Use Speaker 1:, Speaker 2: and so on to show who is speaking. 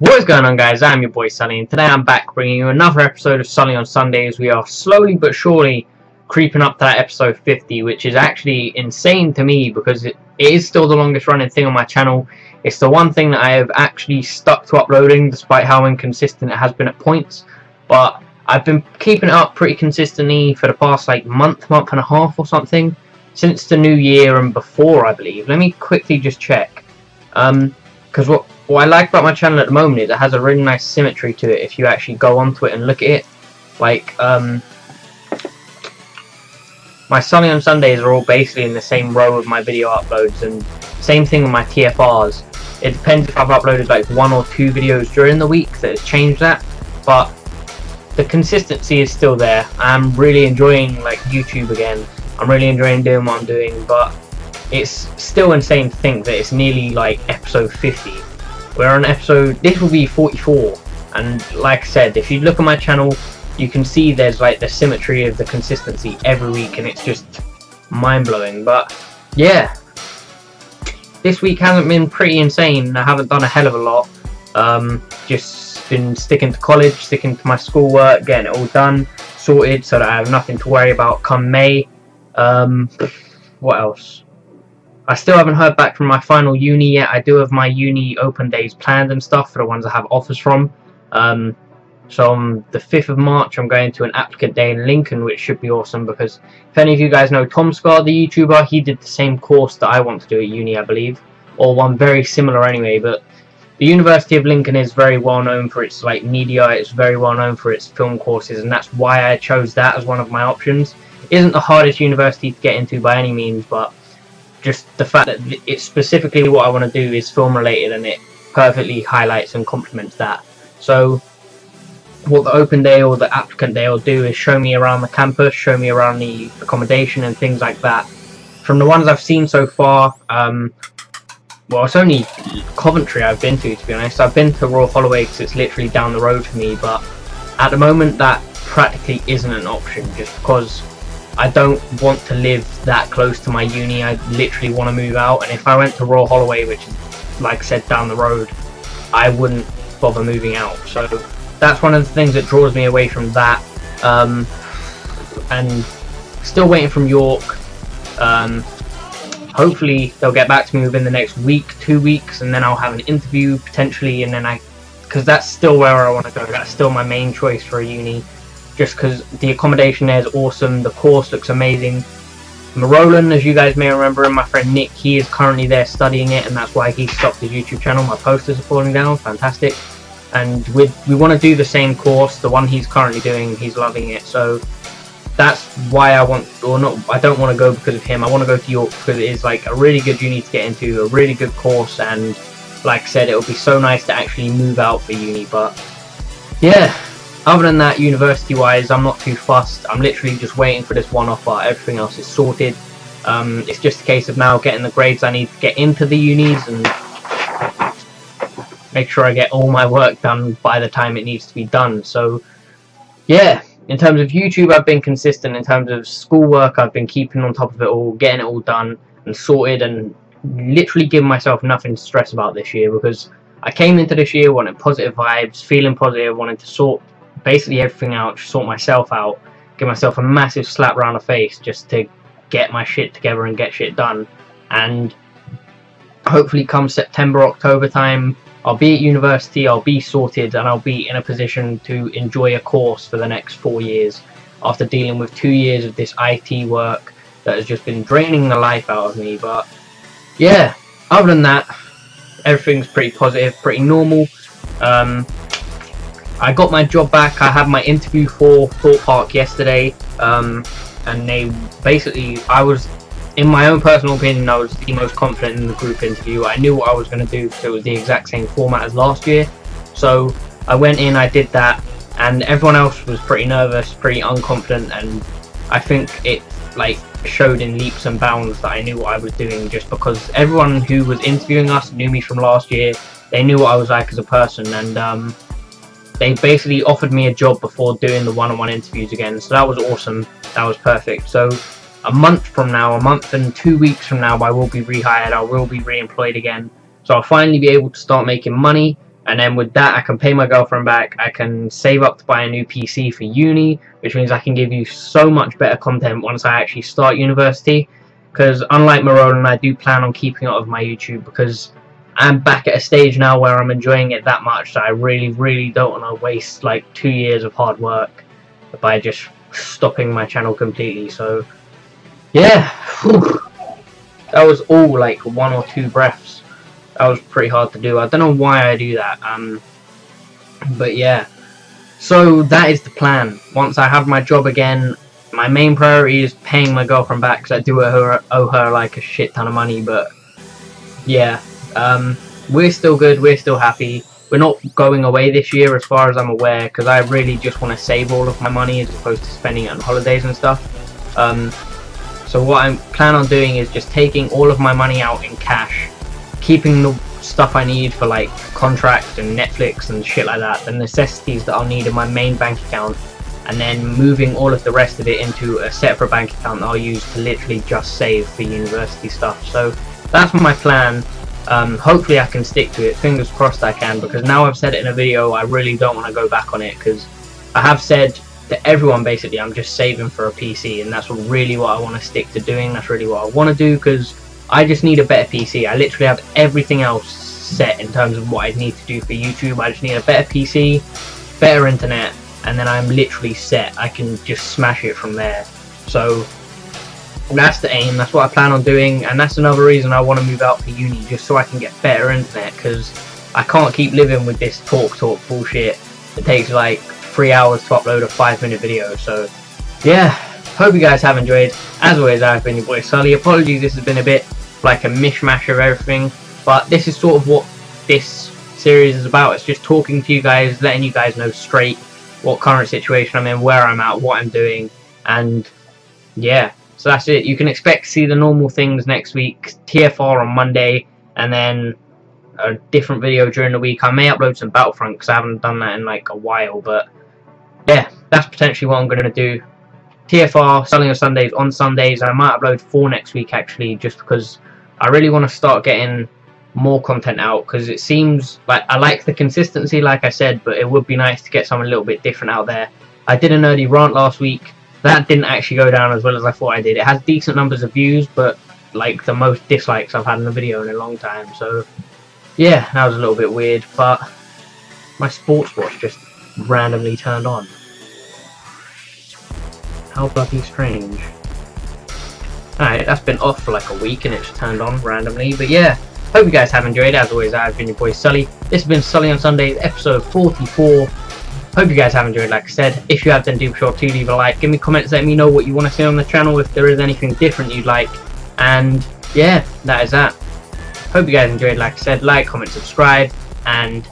Speaker 1: What is going on guys, I'm your boy Sully and today I'm back bringing you another episode of Sully on Sundays. We are slowly but surely creeping up to that episode 50 which is actually insane to me because it, it is still the longest running thing on my channel. It's the one thing that I have actually stuck to uploading despite how inconsistent it has been at points. But I've been keeping it up pretty consistently for the past like month, month and a half or something. Since the new year and before I believe. Let me quickly just check. Um, because what what I like about my channel at the moment is it has a really nice symmetry to it if you actually go onto it and look at it. Like, um, my Sully on Sundays are all basically in the same row of my video uploads, and same thing with my TFRs. It depends if I've uploaded like one or two videos during the week that has changed that, but the consistency is still there. I'm really enjoying like YouTube again. I'm really enjoying doing what I'm doing, but it's still insane to think that it's nearly like episode 50 we're on episode, this will be 44, and like I said, if you look at my channel, you can see there's like the symmetry of the consistency every week, and it's just mind-blowing, but yeah, this week hasn't been pretty insane, I haven't done a hell of a lot, um, just been sticking to college, sticking to my schoolwork, getting it all done, sorted, so that I have nothing to worry about come May, um, what else? I still haven't heard back from my final uni yet. I do have my uni open days planned and stuff for the ones I have offers from. Um, so on the 5th of March, I'm going to an applicant day in Lincoln, which should be awesome because if any of you guys know Tom Scar, the YouTuber, he did the same course that I want to do at uni, I believe, or one very similar anyway. But the University of Lincoln is very well known for its like media. It's very well known for its film courses, and that's why I chose that as one of my options. It isn't the hardest university to get into by any means, but just the fact that it's specifically what I want to do is film related and it perfectly highlights and complements that. So what the open day or the applicant day will do is show me around the campus, show me around the accommodation and things like that. From the ones I've seen so far, um, well it's only Coventry I've been to to be honest. I've been to Royal Holloway because it's literally down the road for me but at the moment that practically isn't an option just because I don't want to live that close to my uni. I literally want to move out. And if I went to Royal Holloway, which like I said, down the road, I wouldn't bother moving out. So that's one of the things that draws me away from that. Um, and still waiting from York. Um, hopefully they'll get back to me within the next week, two weeks, and then I'll have an interview potentially, and then I, because that's still where I want to go. That's still my main choice for a uni just because the accommodation there is awesome, the course looks amazing. Marolan, as you guys may remember, and my friend Nick, he is currently there studying it, and that's why he stopped his YouTube channel. My posters are falling down, fantastic. And with we want to do the same course, the one he's currently doing, he's loving it. So that's why I want, or not, I don't want to go because of him. I want to go to York because it is like a really good uni to get into, a really good course, and like I said, it would be so nice to actually move out for uni. But yeah, other than that, university-wise, I'm not too fussed. I'm literally just waiting for this one offer. Everything else is sorted. Um, it's just a case of now getting the grades I need to get into the unis and make sure I get all my work done by the time it needs to be done. So, yeah, in terms of YouTube, I've been consistent. In terms of schoolwork, I've been keeping on top of it all, getting it all done and sorted, and literally giving myself nothing to stress about this year because I came into this year wanting positive vibes, feeling positive, wanting to sort basically everything out, sort myself out, give myself a massive slap around the face just to get my shit together and get shit done. And hopefully come September, October time, I'll be at university, I'll be sorted, and I'll be in a position to enjoy a course for the next four years after dealing with two years of this IT work that has just been draining the life out of me. But yeah, other than that, everything's pretty positive, pretty normal. Um, I got my job back. I had my interview for Thorpe Park yesterday, um, and they basically, I was, in my own personal opinion, I was the most confident in the group interview. I knew what I was going to do because it was the exact same format as last year. So I went in, I did that, and everyone else was pretty nervous, pretty unconfident, and I think it like showed in leaps and bounds that I knew what I was doing just because everyone who was interviewing us knew me from last year. They knew what I was like as a person, and um, they basically offered me a job before doing the one-on-one -on -one interviews again, so that was awesome. That was perfect. So a month from now, a month and two weeks from now, I will be rehired. I will be re-employed again. So I'll finally be able to start making money, and then with that I can pay my girlfriend back I can save up to buy a new PC for uni which means I can give you so much better content once I actually start university because unlike Marolan I do plan on keeping up with my YouTube because I'm back at a stage now where I'm enjoying it that much that I really really don't want to waste like two years of hard work by just stopping my channel completely so yeah. That was all like one or two breaths. That was pretty hard to do. I don't know why I do that um but yeah. So that is the plan. Once I have my job again my main priority is paying my girlfriend back because I do owe her, owe her like a shit ton of money but yeah um, we're still good we're still happy we're not going away this year as far as I'm aware because I really just want to save all of my money as opposed to spending it on holidays and stuff. Um, so what I plan on doing is just taking all of my money out in cash, keeping the stuff I need for like contracts and Netflix and shit like that, the necessities that I'll need in my main bank account, and then moving all of the rest of it into a separate bank account that I'll use to literally just save for university stuff. So that's my plan um, hopefully I can stick to it. Fingers crossed I can because now I've said it in a video I really don't want to go back on it because I have said to everyone basically I'm just saving for a PC and that's really what I want to stick to doing. That's really what I want to do because I just need a better PC. I literally have everything else set in terms of what I need to do for YouTube. I just need a better PC, better internet and then I'm literally set. I can just smash it from there. So that's the aim, that's what I plan on doing, and that's another reason I want to move out for uni, just so I can get better internet, because I can't keep living with this TalkTalk bullshit. It takes like three hours to upload a five minute video, so yeah, hope you guys have enjoyed. As always, I've been your boy Sully. Apologies, this has been a bit like a mishmash of everything, but this is sort of what this series is about. It's just talking to you guys, letting you guys know straight what current situation I'm in, where I'm at, what I'm doing, and yeah, so that's it. You can expect to see the normal things next week. TFR on Monday, and then a different video during the week. I may upload some Battlefront because I haven't done that in like a while. But yeah, that's potentially what I'm going to do. TFR, Sully on Sundays, on Sundays. I might upload four next week actually, just because I really want to start getting more content out because it seems like I like the consistency like I said but it would be nice to get something a little bit different out there I did an early rant last week that didn't actually go down as well as I thought I did. It has decent numbers of views, but like the most dislikes I've had in a video in a long time. So yeah, that was a little bit weird, but my sports watch just randomly turned on. How bloody strange. Alright, that's been off for like a week and it's turned on randomly, but yeah. Hope you guys have enjoyed. As always, I've been your boy Sully. This has been Sully on Sundays, episode 44. Hope you guys have enjoyed, like I said. If you have, then do be sure to leave a like. Give me comments, let me know what you want to see on the channel, if there is anything different you'd like. And, yeah, that is that. Hope you guys enjoyed, like I said. Like, comment, subscribe, and.